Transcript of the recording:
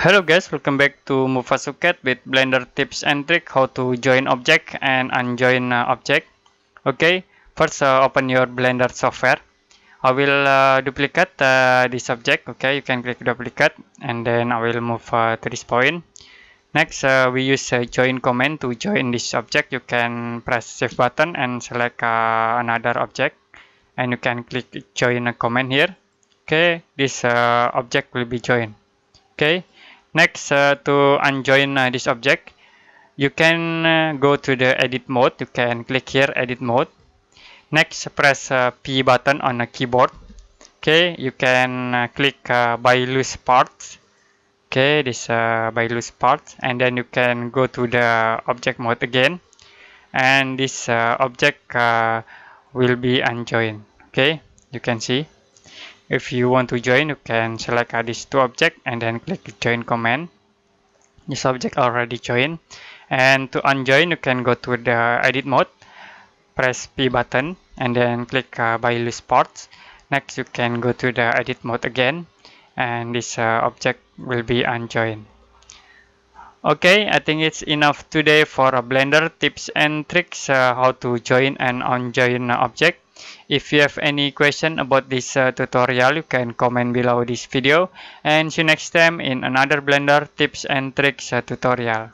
Hello guys, welcome back to Mufasuket with Blender tips and trick how to join object and unjoin uh, object. Okay, first uh, open your Blender software. I will uh, duplicate uh, this object. Okay, you can click duplicate and then I will move uh, to this point. Next, uh, we use join command to join this object. You can press shift button and select another object and you can click join a command here. Okay, this object will be joined. Okay, next uh, to unjoin uh, this object, you can uh, go to the edit mode. You can click here edit mode. Next, press uh, P button on the keyboard. Okay, you can uh, click uh, by loose parts okay this uh, by loose parts and then you can go to the object mode again and this uh, object uh, will be unjoined okay you can see if you want to join you can select these two objects and then click join command this object already joined and to unjoin you can go to the edit mode press P button and then click uh, by loose parts next you can go to the edit mode again and this uh, object will be unjoined. Okay, I think it's enough today for a Blender tips and tricks uh, how to join and unjoin object. If you have any question about this uh, tutorial, you can comment below this video and see you next time in another Blender tips and tricks uh, tutorial.